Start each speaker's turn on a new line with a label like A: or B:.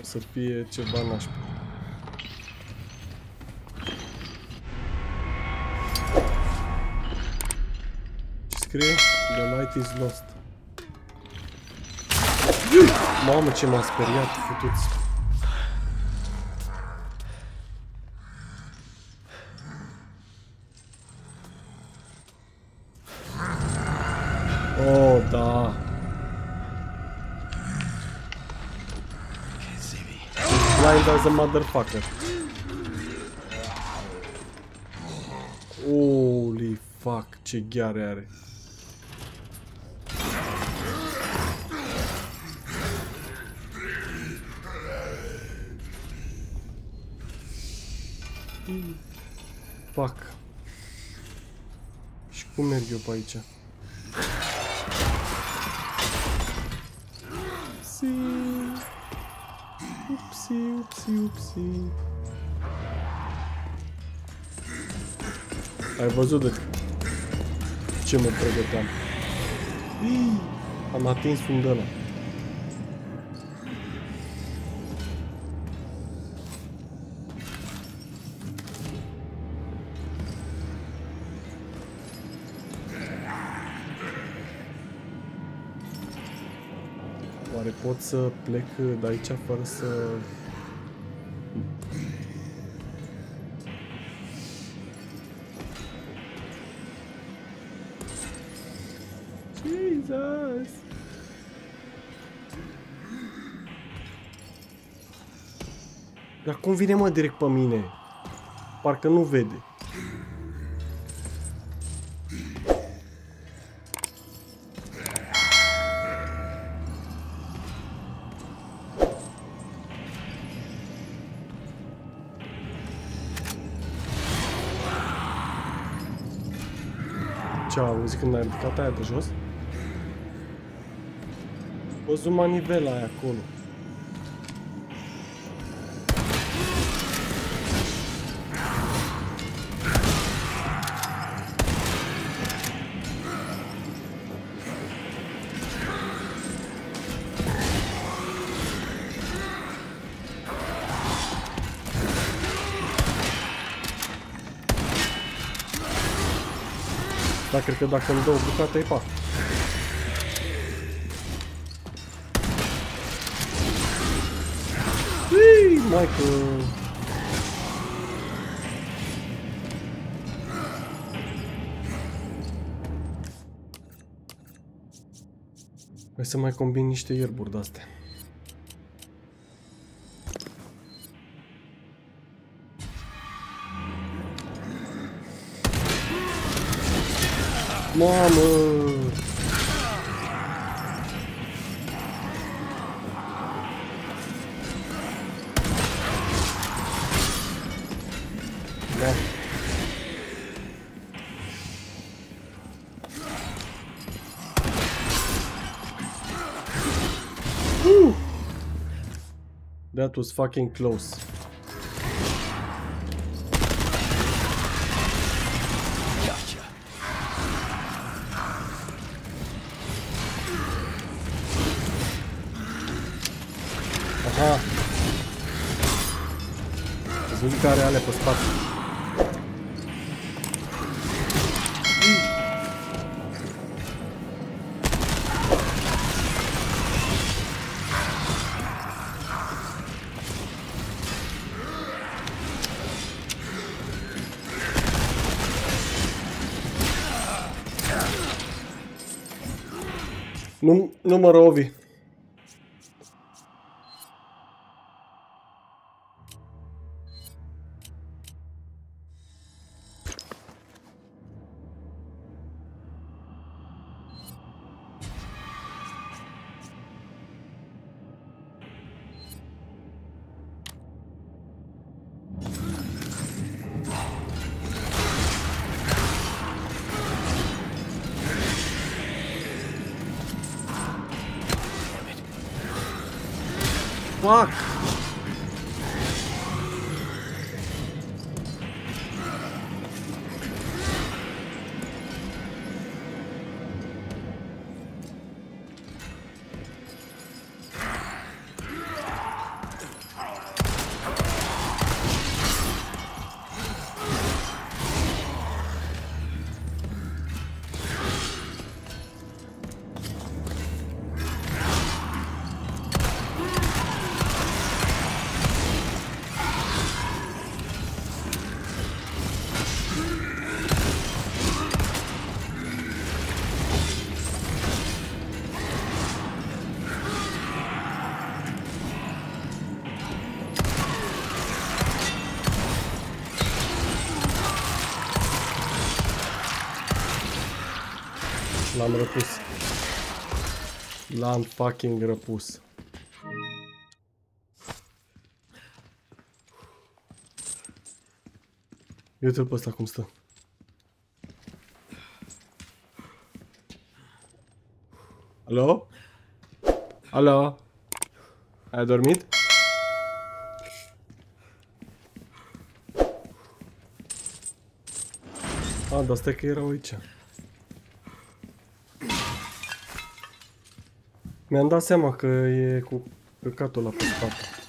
A: O să fie ceva nașpa. Ce scrie? The light is lost. Mamă, ce m-a speriat, futuți. Oh, da. Blind as a motherfucker. Holy fuck, ce gheare are. Fuck. Și cum merg eu pe aici? Upsi. Upsi, upsi, upsi. Ai văzut de ce mă pregăteam? Ii, Am atins un de ăla. Oare pot să plec de aici fără să... Jesus! Dar cum vine mă direct pe mine? Parcă nu vede. Ce auzi când ai ridicat aia de jos? Văzut manivela aia acolo. Da, cred că dacă îmi dă o bucată e pa. Ui, Michael! Hai să mai combin niște ierburi de-astea. Whew. That was fucking close. Aha. Ați văzut care ale pe spate. Nu, nu mă Fuck! L-am răpus. L-am fucking răpus. Uite-l pe ăsta cum stă. Alo? Alo? Ai dormit? A, dar stai că erau aici. Mi-am dat seama că e cu căcatul ăla pe spate.